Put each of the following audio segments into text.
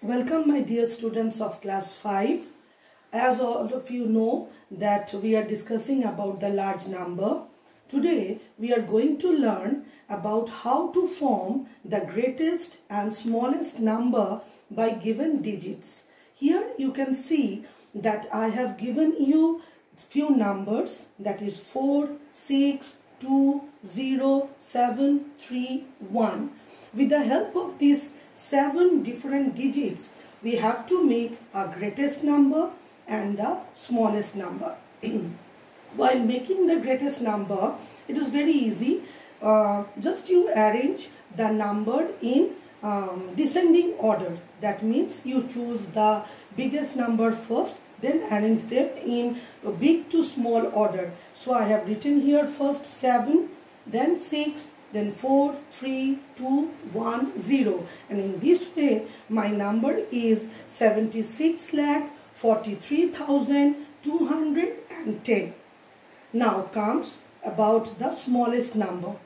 Welcome my dear students of class 5. As all of you know that we are discussing about the large number. Today we are going to learn about how to form the greatest and smallest number by given digits. Here you can see that I have given you few numbers that is 4, 6, 2, 0, 7, 3, 1. With the help of these seven different digits, we have to make a greatest number and a smallest number. While making the greatest number, it is very easy. Uh, just you arrange the number in um, descending order. That means you choose the biggest number first then arrange them in big to small order. So I have written here first 7, then 6, then 4, 3, 2, 1, 0. And in this way, my number is 76 lakh 43,210. Now comes about the smallest number.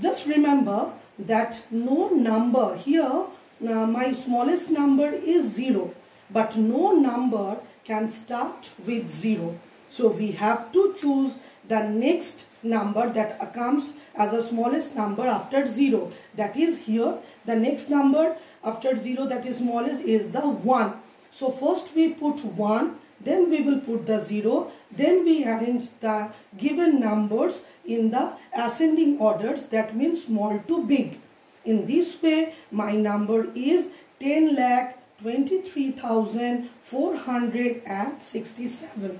Just remember that no number here, uh, my smallest number is 0. But no number can start with 0. So we have to choose the next number that comes as the smallest number after 0. That is here the next number after 0 that is smallest is the 1. So first we put 1 then we will put the 0 then we arrange the given numbers in the ascending orders that means small to big. In this way my number is 10 lakh 23,467.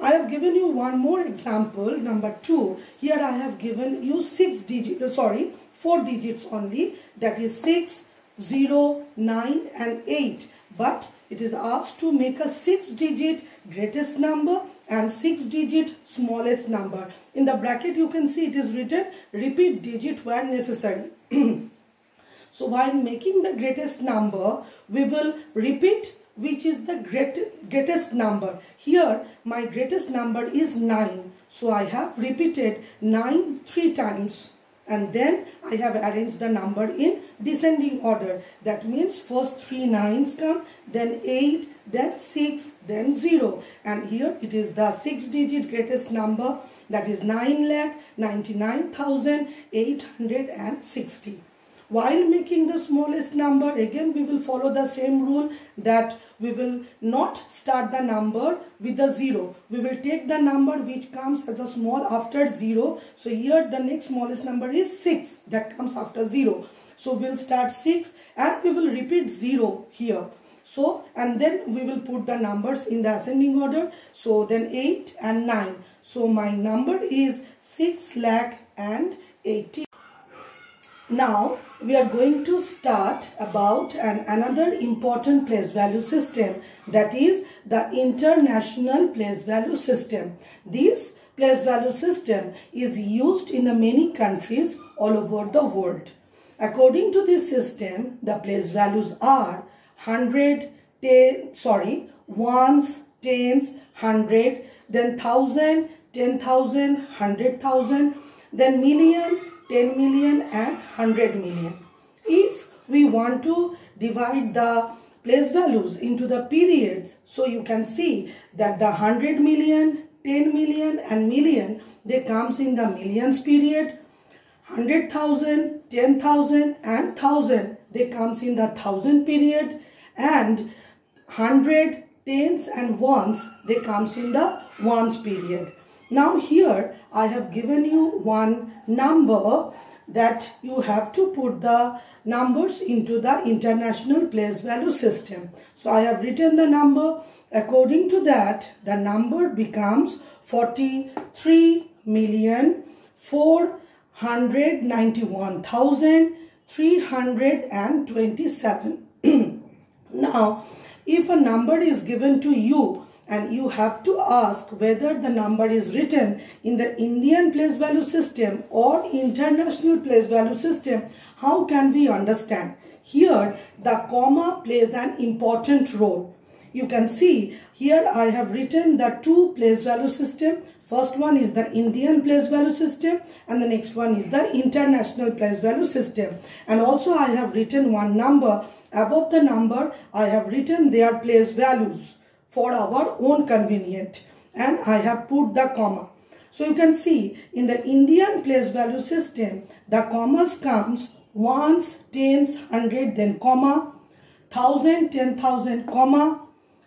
I have given you one more example, number 2. Here I have given you 6 digits, uh, sorry, 4 digits only. That is 6, 0, 9 and 8. But it is asked to make a 6 digit greatest number and 6 digit smallest number. In the bracket you can see it is written repeat digit where necessary. So while making the greatest number, we will repeat which is the great, greatest number. Here, my greatest number is 9. So I have repeated 9 three times. And then I have arranged the number in descending order. That means first three nines come, then 8, then 6, then 0. And here it is the 6 digit greatest number that is 9 lakh 99,860. While making the smallest number, again we will follow the same rule that we will not start the number with the 0. We will take the number which comes as a small after 0. So here the next smallest number is 6 that comes after 0. So we'll start 6 and we will repeat 0 here. So and then we will put the numbers in the ascending order. So then 8 and 9. So my number is 6 lakh and 80. Now we are going to start about an another important place value system that is the international place value system. This place value system is used in the many countries all over the world. According to this system, the place values are 100, 10, sorry, ones, tens, 100, then 1000, 10,000, 100,000, then million, 10 million and 100 million. If we want to divide the place values into the periods, so you can see that the 100 million, 10 million and million, they comes in the millions period. 100,000, 10,000 and 1000, they comes in the thousand period. And 100, tens and ones, they comes in the ones period. Now here I have given you one number that you have to put the numbers into the international place value system. So I have written the number. According to that, the number becomes 43 million 491,327. now, if a number is given to you and you have to ask whether the number is written in the Indian place value system or international place value system, how can we understand? Here, the comma plays an important role. You can see here I have written the two place value system. First one is the Indian place value system and the next one is the international place value system. And also I have written one number. Above the number, I have written their place values for our own convenient. And I have put the comma. So you can see in the Indian place value system, the commas comes ones, tens, hundred, then comma, thousand, ten thousand, comma,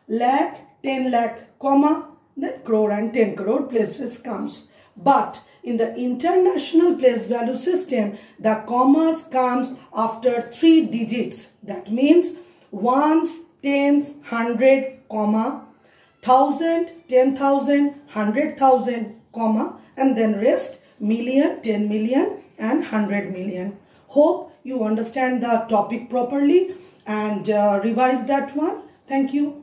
lakh, ten lakh, comma, then crore and 10 crore places comes. But in the international place value system, the commas comes after three digits. That means ones, tens, hundred, comma, thousand, ten thousand, hundred thousand, comma, and then rest million, ten million, and hundred million. Hope you understand the topic properly and uh, revise that one. Thank you.